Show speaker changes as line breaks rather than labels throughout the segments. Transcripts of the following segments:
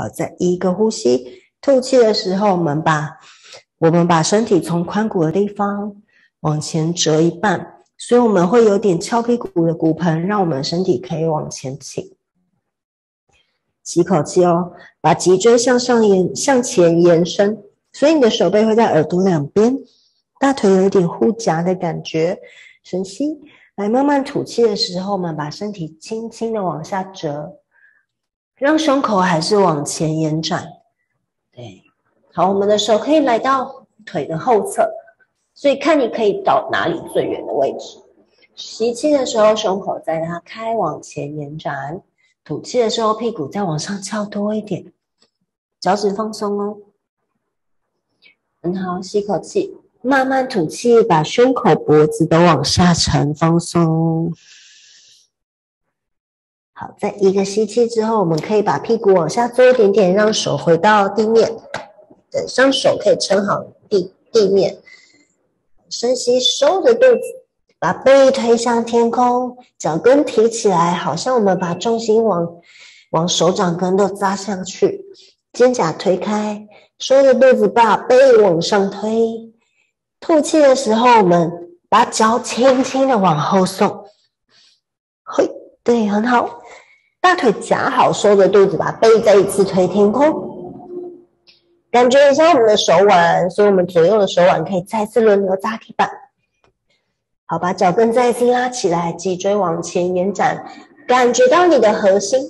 好，在一个呼吸，吐气的时候，我们把我们把身体从髋骨的地方往前折一半，所以我们会有点翘屁股的骨盆，让我们身体可以往前倾。吸口气哦，把脊椎向上延向前延伸，所以你的手背会在耳朵两边，大腿有一点互夹的感觉。深吸，来慢慢吐气的时候，我们把身体轻轻的往下折，让胸口还是往前延展。对，好，我们的手可以来到腿的后侧，所以看你可以到哪里最远的位置。吸气的时候，胸口再拉开，往前延展。吐气的时候，屁股再往上翘多一点，脚趾放松哦。很好，吸口气，慢慢吐气，把胸口、脖子都往下沉，放松。好，在一个吸气之后，我们可以把屁股往下坐一点点，让手回到地面，等上手可以撑好地地面。深吸，收着肚子。把背推向天空，脚跟提起来，好像我们把重心往往手掌根都扎上去。肩胛推开，收着肚子，把背往上推。吐气的时候，我们把脚轻轻的往后送。对，很好。大腿夹好，收着肚子，把背再一次推天空。感觉一下我们的手腕，所以我们左右的手腕可以再次轮流扎地板。好，把脚跟再次拉起来，脊椎往前延展，感觉到你的核心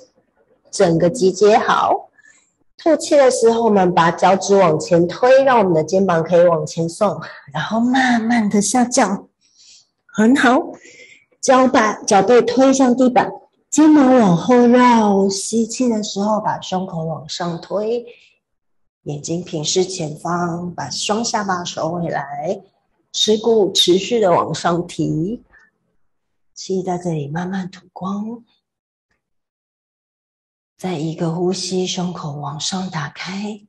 整个集结好。吐气的时候，我们把脚趾往前推，让我们的肩膀可以往前送，然后慢慢的下降。很好，脚板脚背推向地板，肩膀往后绕。吸气的时候，把胸口往上推，眼睛平视前方，把双下巴收回来。耻骨持续的往上提，气在这里慢慢吐光，在一个呼吸，胸口往上打开。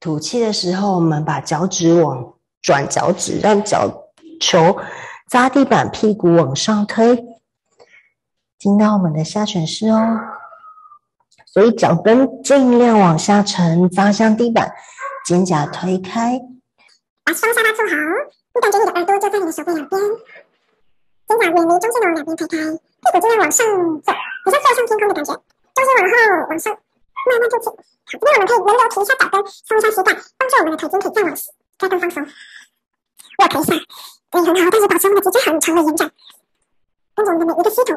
吐气的时候，我们把脚趾往转脚趾，让脚球扎地板，屁股往上推，进到我们的下犬式哦。所以脚跟尽量往下沉，扎向地板，肩胛推开，
把双下巴做好。你感觉你的耳朵就在你的手背两边，肩胛远离中间的两边推开，屁股尽量往上走，好像飞向天空的感觉。重心往后往上，慢慢吐气。好，这边我们可以轮流提一下脚跟，松一下膝盖，帮助我们的腿筋可以再往再更放松。握腿一下，对，很好，但是保持我们的脊椎很长的延展。跟着我们的每一个吸吐，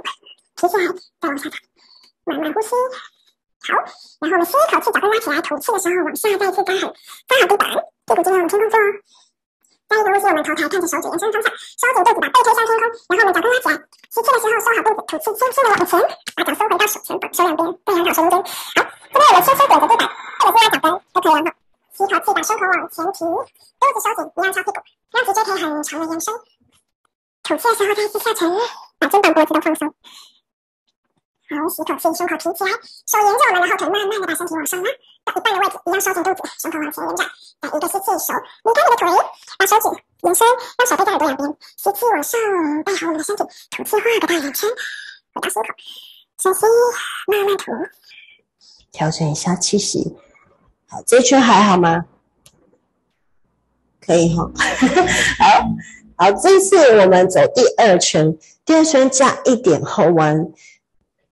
提起来再往下打，慢慢呼吸。好，然后我们吸一口气，脚跟拉起来，吐气的时候往下再次扎好，扎好地板，屁股尽量往天空坐。再一个呼吸，我们头抬，看着手指延伸方向，收紧肚子，把背推向天空，然后我们脚跟拉起来。吸气的时候收好肚子，吐气轻轻的往前，把脚收回到手前，手两边，对，很好，手中间。好，这边我们轻轻点着地板，或者是拉脚跟都可以很好。吸口气，把胸口往前提，肚子收紧，一样翘屁股，可以很长的延伸。吐气的时候再次下沉，把肩膀脖子都放松。好，吸口气，胸口提起来，手沿着我们的后腿，慢慢的把身体往上拉。到一半的位置，一样收紧肚子，胸口往前延展。再一个吸气，手离开你的腿，把手指延伸，让手背在耳朵两边。吸气往上，带好我们的身体。吐气画个大圆圈，回到心口。深吸，慢慢吐，
调整一下气息。好，这圈还好吗？可以哈。好好，这次我们走第二圈，第二圈加一点后弯。